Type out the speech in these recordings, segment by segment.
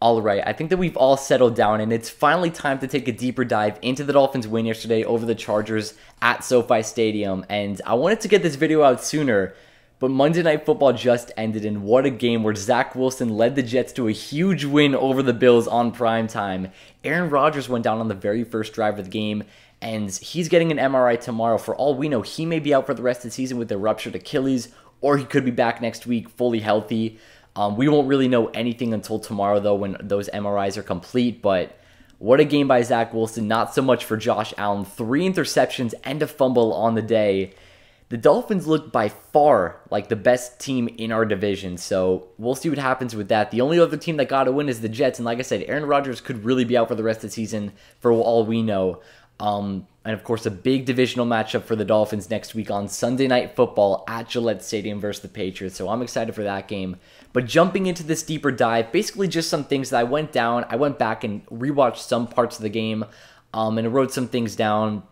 All right, I think that we've all settled down, and it's finally time to take a deeper dive into the Dolphins' win yesterday over the Chargers at SoFi Stadium. And I wanted to get this video out sooner, but Monday Night Football just ended, and what a game where Zach Wilson led the Jets to a huge win over the Bills on prime time. Aaron Rodgers went down on the very first drive of the game, and he's getting an MRI tomorrow. For all we know, he may be out for the rest of the season with a ruptured Achilles, or he could be back next week fully healthy. Um, we won't really know anything until tomorrow, though, when those MRIs are complete. But what a game by Zach Wilson. Not so much for Josh Allen. Three interceptions and a fumble on the day. The Dolphins look by far like the best team in our division, so we'll see what happens with that. The only other team that got a win is the Jets, and like I said, Aaron Rodgers could really be out for the rest of the season for all we know. Um, and of course, a big divisional matchup for the Dolphins next week on Sunday Night Football at Gillette Stadium versus the Patriots. So I'm excited for that game. But jumping into this deeper dive, basically just some things that I went down. I went back and rewatched some parts of the game um, and wrote some things down.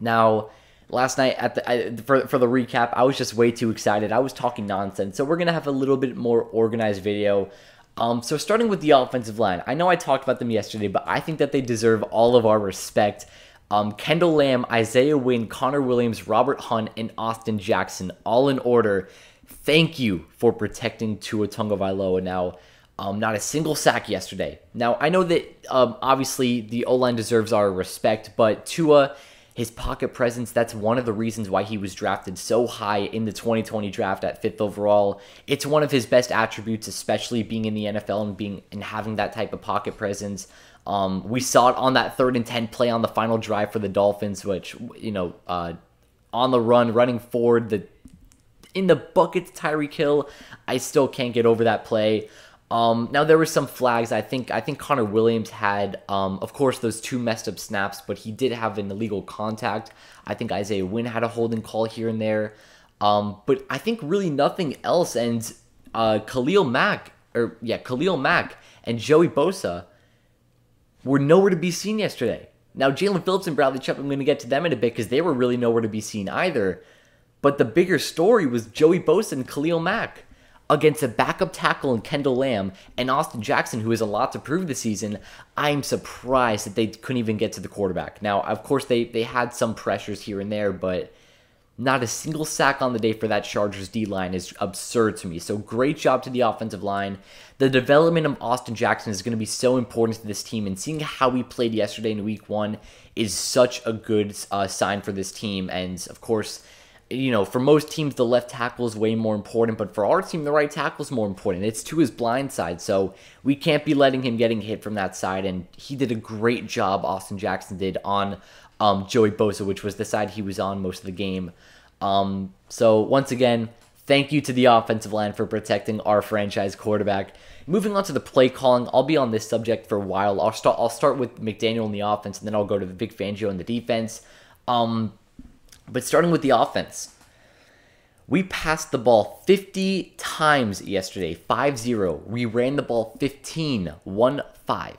Now, last night at the I, for for the recap, I was just way too excited. I was talking nonsense. So we're gonna have a little bit more organized video. Um, so starting with the offensive line, I know I talked about them yesterday, but I think that they deserve all of our respect. Um, Kendall Lamm, Isaiah Wynn, Connor Williams, Robert Hunt, and Austin Jackson, all in order. Thank you for protecting Tua Tagovailoa. Now, um, not a single sack yesterday. Now, I know that um, obviously the O line deserves our respect, but Tua, his pocket presence, that's one of the reasons why he was drafted so high in the 2020 draft at fifth overall. It's one of his best attributes, especially being in the NFL and being and having that type of pocket presence. Um, we saw it on that third and 10 play on the final drive for the Dolphins, which, you know, uh, on the run, running forward, the in the buckets Tyreek Hill, I still can't get over that play. Um, now there were some flags. I think I think Connor Williams had, um, of course, those two messed up snaps, but he did have an illegal contact. I think Isaiah Wynn had a holding call here and there, um, but I think really nothing else. And uh, Khalil Mack, or yeah, Khalil Mack and Joey Bosa were nowhere to be seen yesterday. Now, Jaelan Phillips and Bradley Chubb, I'm going to get to them in a bit because they were really nowhere to be seen either. But the bigger story was Joey Bosa and Khalil Mack against a backup tackle in Kendall Lamm and Austin Jackson, who has a lot to prove this season. I'm surprised that they couldn't even get to the quarterback. Now, of course, they, they had some pressures here and there, but not a single sack on the day for that Chargers D line is absurd to me. So great job to the offensive line. The development of Austin Jackson is going to be so important to this team, and seeing how we played yesterday in Week One is such a good uh, sign for this team. And of course, you know, for most teams, the left tackle is way more important, but for our team, the right tackle is more important. It's to his blind side, so we can't be letting him getting hit from that side. And he did a great job, Austin Jackson did, on um, Joey Bosa, which was the side he was on most of the game. Um, so once again, thank you to the offensive line for protecting our franchise quarterback. Moving on to the play calling, I'll be on this subject for a while. I'll start. I'll start with McDaniel in the offense, and then I'll go to Vic Fangio in the defense. Um, but starting with the offense, we passed the ball 50 times yesterday, 5-0. We ran the ball 15, 1-5.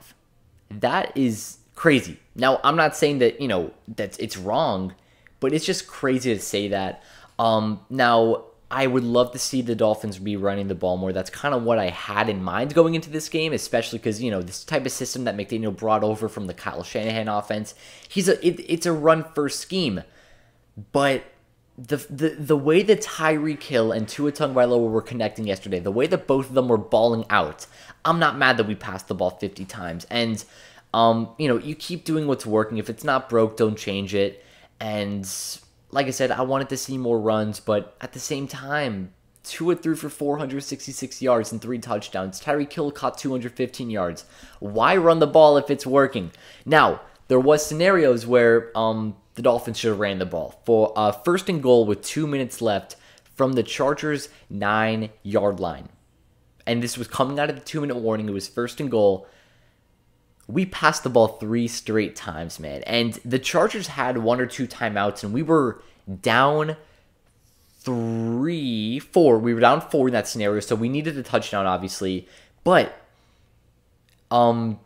That is crazy. Now, I'm not saying that, you know, that it's wrong, but it's just crazy to say that. Um, now, I would love to see the Dolphins be running the ball more. That's kind of what I had in mind going into this game, especially because you know this type of system that McDaniel brought over from the Kyle Shanahan offense. He's a it, it's a run first scheme, but the the the way that Tyreek Hill and Tua Tagovailoa were connecting yesterday, the way that both of them were balling out, I'm not mad that we passed the ball 50 times. And um, you know, you keep doing what's working. If it's not broke, don't change it. And like I said, I wanted to see more runs, but at the same time, Tua threw for 466 yards and three touchdowns. Tyreek Hill caught 215 yards. Why run the ball if it's working? Now, there was scenarios where um, the Dolphins should have ran the ball for uh, first and goal with two minutes left from the Chargers' nine yard line. And this was coming out of the two minute warning. It was first and goal. We passed the ball three straight times, man. And the Chargers had one or two timeouts, and we were down three, four. We were down four in that scenario, so we needed a touchdown, obviously. But um,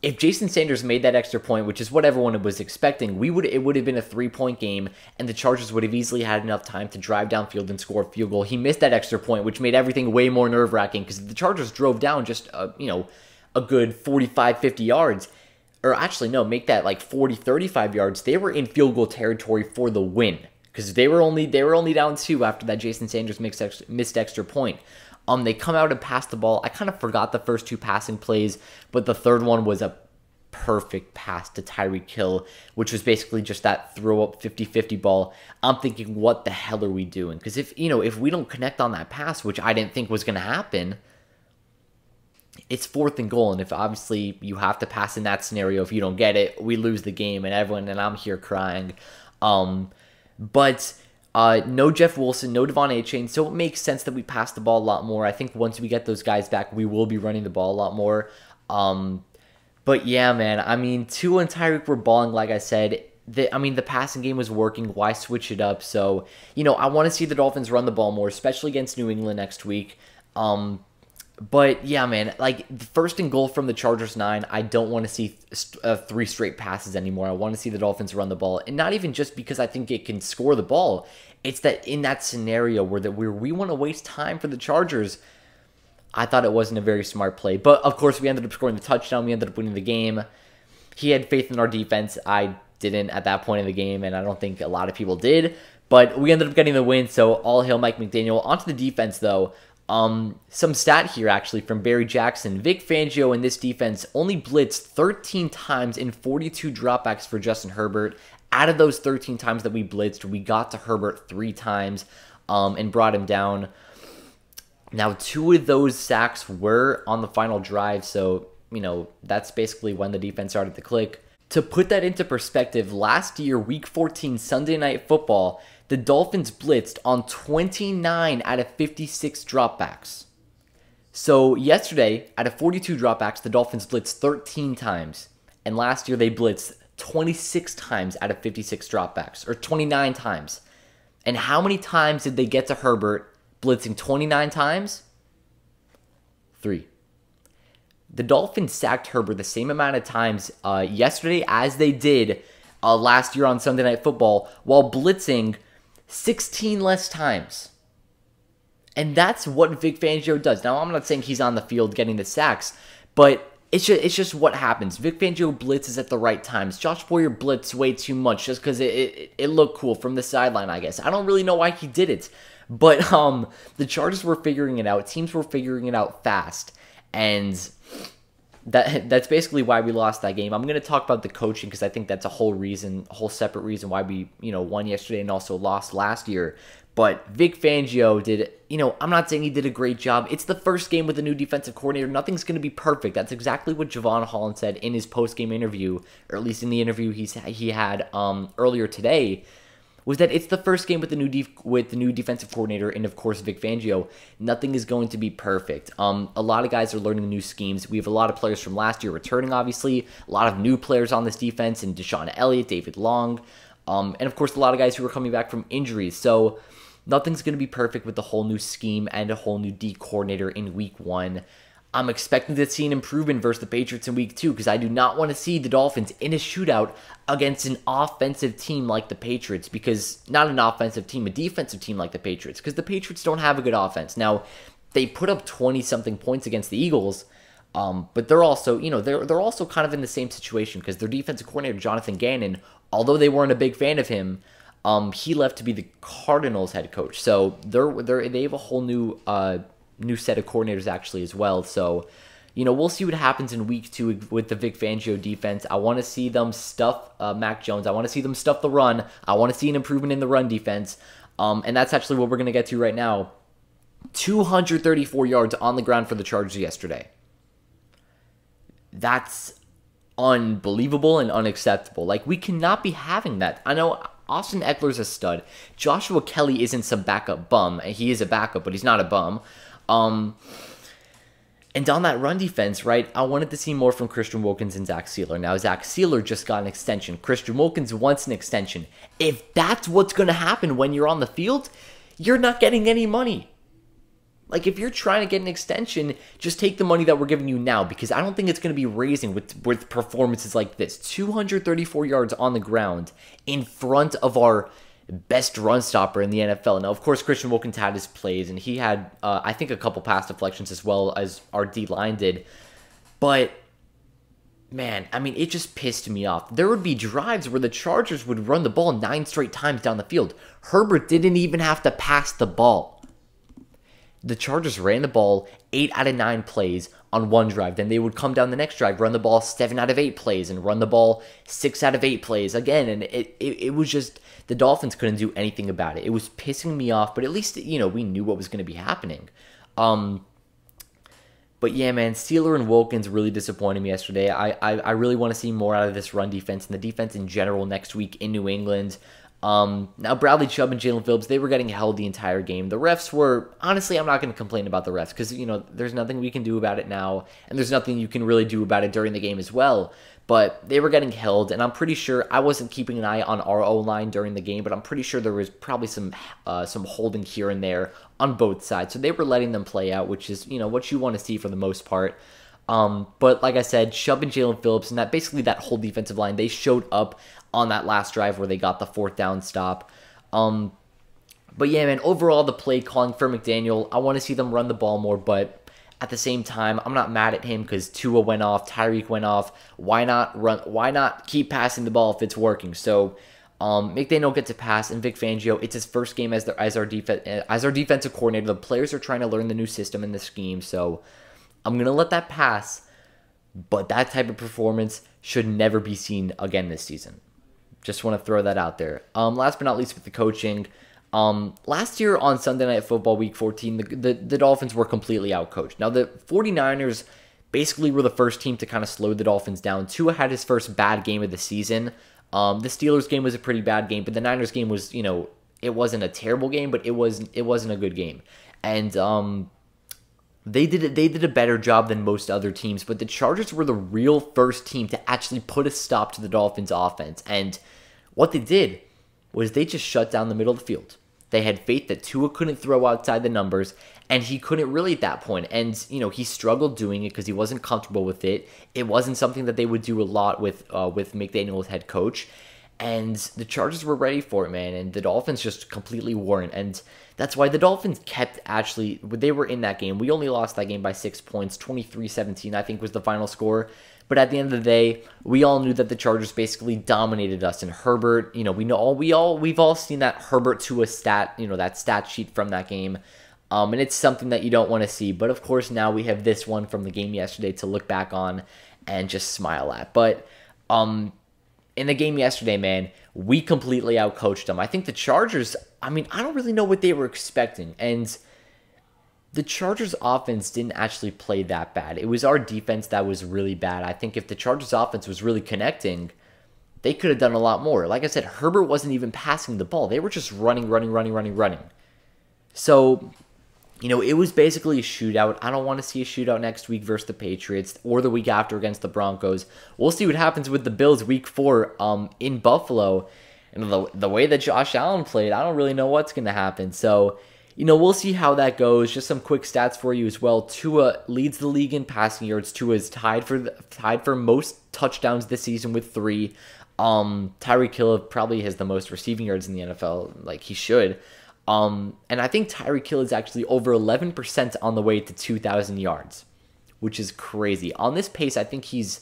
if Jason Sanders made that extra point, which is what everyone was expecting, we would it would have been a three point game, and the Chargers would have easily had enough time to drive downfield and score a field goal. He missed that extra point, which made everything way more nerve wracking because the Chargers drove down just uh, you know a good 45, 50 yards. Or actually, no, make that like 40, 35 yards. They were in field goal territory for the win because they were only they were only down two after that Jason Sanders missed extra point. Um, they come out and pass the ball. I kind of forgot the first two passing plays, but the third one was a perfect pass to Tyreek Hill, which was basically just that throw up 50-50 ball. I'm thinking, what the hell are we doing? Because if you know, if we don't connect on that pass, which I didn't think was gonna happen, it's fourth and goal. And if obviously you have to pass in that scenario, if you don't get it, we lose the game and everyone and I'm here crying. Um but uh, no Jeff Wilson, no De'Von Achane, so it makes sense that we pass the ball a lot more. I think once we get those guys back, we will be running the ball a lot more. Um, but yeah, man, I mean, Tua and Tyreek were balling, like I said. The, I mean, the passing game was working. Why switch it up? So, you know, I want to see the Dolphins run the ball more, especially against New England next week. Um, but yeah, man, like first and goal from the Chargers nine, I don't want to see uh, three straight passes anymore. I want to see the Dolphins run the ball, and not even just because I think it can score the ball. It's that in that scenario where that where we want to waste time for the Chargers. I thought it wasn't a very smart play, but of course we ended up scoring the touchdown. We ended up winning the game. He had faith in our defense. I didn't at that point in the game, and I don't think a lot of people did. But we ended up getting the win, so all hail Mike McDaniel. Onto the defense, though. Um, some stat here actually from Barry Jackson. Vic Fangio in this defense only blitzed 13 times in 42 dropbacks for Justin Herbert. Out of those 13 times that we blitzed, we got to Herbert three times um, and brought him down. Now, two of those sacks were on the final drive, so you know that's basically when the defense started to click. To put that into perspective, last year, Week 14 Sunday Night Football, the Dolphins blitzed on 29 out of 56 dropbacks. So yesterday, out of 42 dropbacks, the Dolphins blitzed 13 times. And last year, they blitzed 26 times out of 56 dropbacks, or 29 times. And how many times did they get to Herbert blitzing 29 times? Three. The Dolphins sacked Herbert the same amount of times uh, yesterday as they did uh, last year on Sunday Night Football while blitzing 16 less times. And that's what Vic Fangio does. Now, I'm not saying he's on the field getting the sacks, but it's just, it's just what happens. Vic Fangio blitzes at the right times. Josh Boyer blitzed way too much just because it, it, it looked cool from the sideline, I guess. I don't really know why he did it. But um, the Chargers were figuring it out. Teams were figuring it out fast. And that that's basically why we lost that game. I'm going to talk about the coaching because I think that's a whole reason, whole separate reason why we, you know, won yesterday and also lost last year. But Vic Fangio did, you know, I'm not saying he did a great job. It's the first game with a new defensive coordinator. Nothing's going to be perfect. That's exactly what Jevon Holland said in his post game interview, or at least in the interview he's he had um, earlier today was that it's the first game with the new def- with the new defensive coordinator and of course Vic Fangio. Nothing is going to be perfect. Um, a lot of guys are learning new schemes. We have a lot of players from last year returning, obviously. A lot of new players on this defense, and DeShon Elliott, David Long, um, and of course a lot of guys who are coming back from injuries. So nothing's going to be perfect with the whole new scheme and a whole new D coordinator in week one. I'm expecting to see an improvement versus the Patriots in week two because I do not want to see the Dolphins in a shootout against an offensive team like the Patriots because not an offensive team, a defensive team like the Patriots because the Patriots don't have a good offense. Now, they put up 20 something points against the Eagles, um, but they're also, you know, they're, they're also kind of in the same situation because their defensive coordinator, Jonathan Gannon, although they weren't a big fan of him, um, he left to be the Cardinals head coach. So they're, they're, they have a whole new, uh, new set of coordinators actually as well. So, you know, we'll see what happens in week two with the Vic Fangio defense. I want to see them stuff uh, Mac Jones. I want to see them stuff the run. I want to see an improvement in the run defense. Um, and that's actually what we're going to get to right now. 234 yards on the ground for the Chargers yesterday. That's unbelievable and unacceptable. Like, we cannot be having that. I know Austin Ekeler's a stud. Joshua Kelley isn't some backup bum. He is a backup, but he's not a bum. Um, and on that run defense, right, I wanted to see more from Christian Wilkins and Zach Sieler. Now, Zach Sieler just got an extension. Christian Wilkins wants an extension. If that's what's going to happen when you're on the field, you're not getting any money. Like, if you're trying to get an extension, just take the money that we're giving you now because I don't think it's going to be raising with, with performances like this 234 yards on the ground in front of our best run stopper in the NFL. Now, of course, Christian Wilkins had his plays, and he had, uh, I think, a couple pass deflections as well as our D line did. But man, I mean, it just pissed me off. There would be drives where the Chargers would run the ball nine straight times down the field. Herbert didn't even have to pass the ball. The Chargers ran the ball eight out of nine plays on one drive. Then they would come down the next drive, run the ball seven out of eight plays, and run the ball six out of eight plays again. And it, it, it was just, the Dolphins couldn't do anything about it. It was pissing me off, but at least, you know, we knew what was going to be happening. Um, but yeah, man, Sieler and Wilkins really disappointed me yesterday. I, I, I really want to see more out of this run defense and the defense in general next week in New England. Um, now, Bradley Chubb and Jaelan Phillips, they were getting held the entire game. The refs were, honestly, I'm not going to complain about the refs because, you know, there's nothing we can do about it now, and there's nothing you can really do about it during the game as well. But they were getting held, and I'm pretty sure I wasn't keeping an eye on our O line during the game, but I'm pretty sure there was probably some uh, some holding here and there on both sides. So they were letting them play out, which is, you know, what you want to see for the most part. Um, but like I said, Chubb and Jaelan Phillips and that basically that whole defensive line, they showed up on that last drive where they got the fourth down stop. Um, but yeah, man, overall the play calling for McDaniel, I want to see them run the ball more, but at the same time, I'm not mad at him because Tua went off, Tyreek went off. Why not run? Why not keep passing the ball if it's working? So um, McDaniel gets a pass, and Vic Fangio. It's his first game as the, as our defense as our defensive coordinator. The players are trying to learn the new system and the scheme, so I'm gonna let that pass. But that type of performance should never be seen again this season. Just want to throw that out there. Um, last but not least, with the coaching. Um, last year on Sunday Night Football Week 14, the, the, the Dolphins were completely outcoached. Now, the 49ers basically were the first team to kind of slow the Dolphins down. Tua had his first bad game of the season. Um, the Steelers game was a pretty bad game, but the Niners game was, you know, it wasn't a terrible game, but it was it wasn't a good game. And um, they did it, they did a better job than most other teams, but the Chargers were the real first team to actually put a stop to the Dolphins offense. And what they did was they just shut down the middle of the field. They had faith that Tua couldn't throw outside the numbers, and he couldn't really at that point. And you know he struggled doing it because he wasn't comfortable with it. It wasn't something that they would do a lot with uh, with McDaniel as head coach. And the Chargers were ready for it, man. And the Dolphins just completely weren't. And that's why the Dolphins kept actually, they were in that game. We only lost that game by six points. 23 17, I think, was the final score. But at the end of the day, we all knew that the Chargers basically dominated us. And Herbert, you know, we know all we all we've all seen that Herbert to a stat, you know, that stat sheet from that game. Um, and it's something that you don't want to see. But of course, now we have this one from the game yesterday to look back on and just smile at. But um, in the game yesterday, man, we completely outcoached them. I think the Chargers, I mean, I don't really know what they were expecting. And the Chargers offense didn't actually play that bad. It was our defense that was really bad. I think if the Chargers offense was really connecting, they could have done a lot more. Like I said, Herbert wasn't even passing the ball. They were just running, running, running, running, running. So, you know, it was basically a shootout. I don't want to see a shootout next week versus the Patriots or the week after against the Broncos. We'll see what happens with the Bills week four um, in Buffalo. And the, the way that Josh Allen played, I don't really know what's going to happen. So, you know, we'll see how that goes. Just some quick stats for you as well. Tua leads the league in passing yards. Tua is tied for the, tied for most touchdowns this season with three. Um, Tyreek Hill probably has the most receiving yards in the NFL, like he should. Um, and I think Tyreek Hill is actually over 11% on the way to 2,000 yards, which is crazy. On this pace, I think he's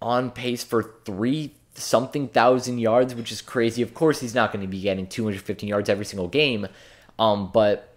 on pace for three something thousand yards, which is crazy. Of course, he's not going to be getting 215 yards every single game, um, but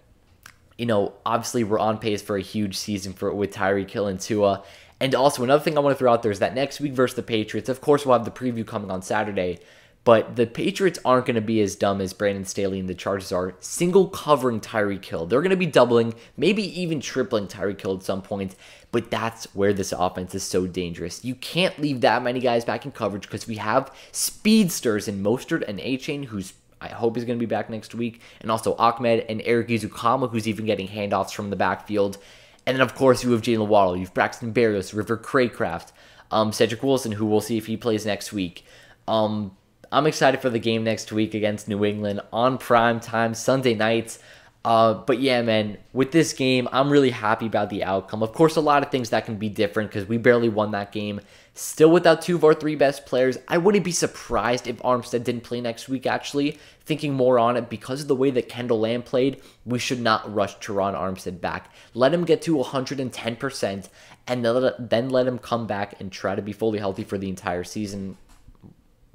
you know, obviously we're on pace for a huge season for with Tyreek Hill and Tua. And also another thing I want to throw out there is that next week versus the Patriots, of course we'll have the preview coming on Saturday, but the Patriots aren't going to be as dumb as Brandon Staley and the Chargers are. Single covering Tyreek Hill. They're going to be doubling, maybe even tripling Tyreek Hill at some point. But that's where this offense is so dangerous. You can't leave that many guys back in coverage because we have speedsters in Mostert and Achane, who's I hope he's going to be back next week. And also Ahmed and Erik Ezukanma, who's even getting handoffs from the backfield. And then, of course, you have Jaylen Waddle. You have Braxton Berrios, River Cracraft, um, Cedric Wilson, who we'll see if he plays next week. Um, I'm excited for the game next week against New England on prime time, Sunday nights. Uh, but yeah, man, with this game, I'm really happy about the outcome. Of course, a lot of things that can be different because we barely won that game. Still without two of our three best players. I wouldn't be surprised if Armstead didn't play next week, actually. Thinking more on it, because of the way that Kendall Lamm played, we should not rush Terron Armstead back. Let him get to 110% and then let him come back and try to be fully healthy for the entire season.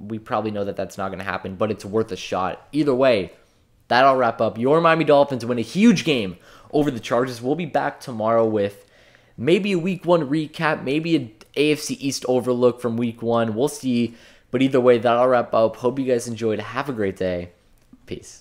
We probably know that that's not going to happen, but it's worth a shot. Either way, that'll wrap up your Miami Dolphins win a huge game over the Chargers. We'll be back tomorrow with maybe a week one recap, maybe an AFC East overlook from week one. We'll see. But either way, that'll wrap up. Hope you guys enjoyed. Have a great day. Peace.